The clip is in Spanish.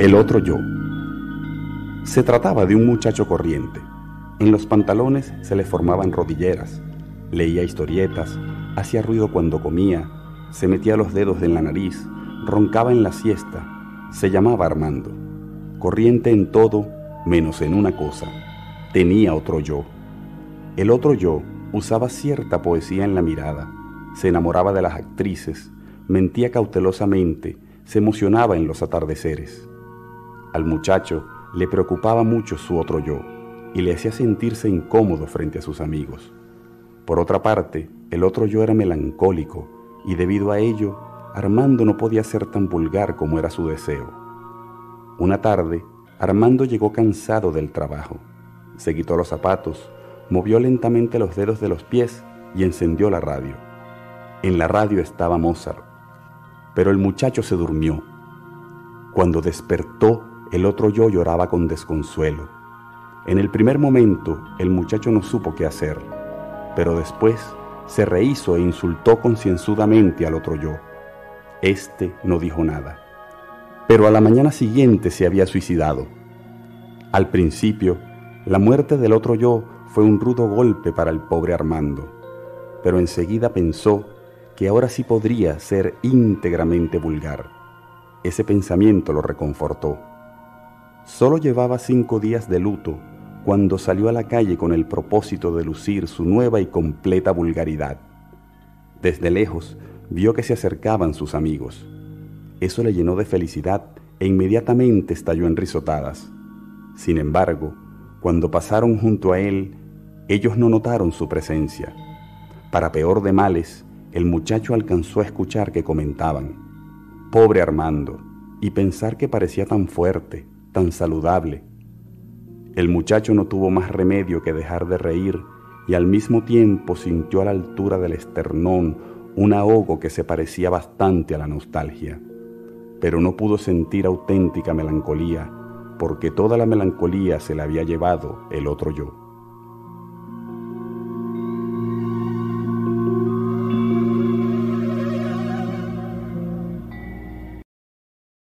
El otro yo. Se trataba de un muchacho corriente. En los pantalones se le formaban rodilleras, leía historietas, hacía ruido cuando comía, se metía los dedos en la nariz, roncaba en la siesta, se llamaba Armando. Corriente en todo, menos en una cosa. Tenía otro yo. El otro yo usaba cierta poesía en la mirada, se enamoraba de las actrices, mentía cautelosamente, se emocionaba en los atardeceres. Al muchacho le preocupaba mucho su otro yo y le hacía sentirse incómodo frente a sus amigos. Por otra parte, el otro yo era melancólico y debido a ello, Armando no podía ser tan vulgar como era su deseo. Una tarde, Armando llegó cansado del trabajo. Se quitó los zapatos, movió lentamente los dedos de los pies y encendió la radio. En la radio estaba Mozart, pero el muchacho se durmió. Cuando despertó, el otro yo lloraba con desconsuelo. En el primer momento, el muchacho no supo qué hacer, pero después se rehizo e insultó concienzudamente al otro yo. Este no dijo nada, pero a la mañana siguiente se había suicidado. Al principio, la muerte del otro yo fue un rudo golpe para el pobre Armando, pero enseguida pensó que ahora sí podría ser íntegramente vulgar. Ese pensamiento lo reconfortó. Solo llevaba cinco días de luto cuando salió a la calle con el propósito de lucir su nueva y completa vulgaridad. Desde lejos vio que se acercaban sus amigos. Eso le llenó de felicidad e inmediatamente estalló en risotadas. Sin embargo, cuando pasaron junto a él, ellos no notaron su presencia. Para peor de males, el muchacho alcanzó a escuchar que comentaban, pobre Armando, y pensar que parecía tan fuerte, tan saludable. El muchacho no tuvo más remedio que dejar de reír y al mismo tiempo sintió a la altura del esternón un ahogo que se parecía bastante a la nostalgia. Pero no pudo sentir auténtica melancolía, porque toda la melancolía se la había llevado el otro yo.